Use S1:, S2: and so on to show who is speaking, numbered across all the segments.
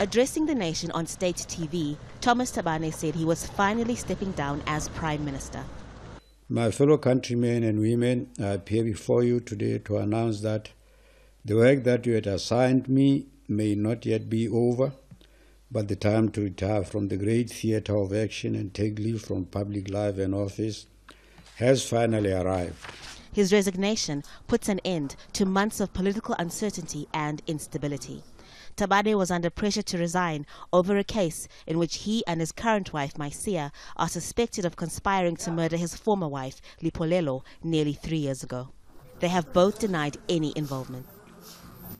S1: Addressing the nation on state TV, Thomas Thabane said he was finally stepping down as Prime Minister.
S2: My fellow countrymen and women, I appear before you today to announce that the work that you had assigned me may not yet be over, but the time to retire from the great theatre of action and take leave from public life and office has finally arrived.
S1: His resignation puts an end to months of political uncertainty and instability. Thabane was under pressure to resign over a case in which he and his current wife, Maesaiah, are suspected of conspiring to murder his former wife, Lipolelo, nearly three years ago. They have both denied any involvement.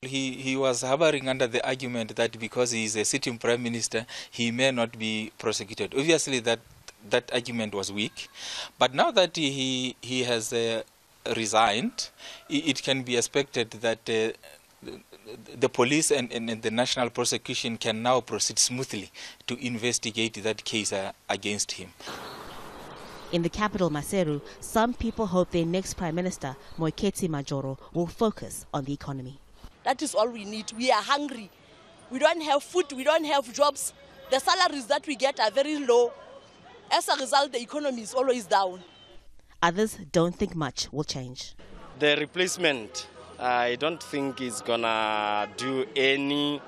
S3: He, he was harboring under the argument that because he is a sitting prime minister, he may not be prosecuted. Obviously, that that argument was weak, but now that he he has uh, resigned, it can be expected that. Uh, the police and, and, and, the national prosecution can now proceed smoothly to investigate that case uh, against him.
S1: In the capital, Maseru, some people hope their next prime minister, Moeketsi Majoro, will focus on the economy.
S4: That is all we need. We are hungry. We don't have food. We don't have jobs. The salaries that we get are very low. As a result, the economy is always down.
S1: Others don't think much will change.
S5: The replacement, I don't think is gonna do any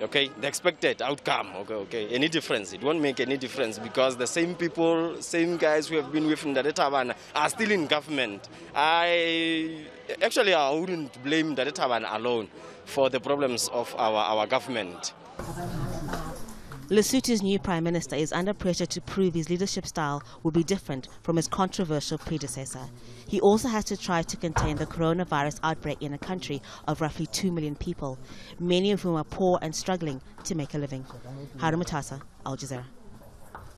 S5: okay the expected outcome okay okay any difference. It won't make any difference because the same people same guys who have been with Ntate Thabane are still in government. I actually i wouldn't blame Ntate Thabane alone for the problems of our our government
S1: Lesotho's new prime minister is under pressure to prove his leadership style will be different from his controversial predecessor. He also has to try to contain the coronavirus outbreak in a country of roughly 2 million people, many of whom are poor and struggling to make a living. Haru Mutasa, Al Jazeera.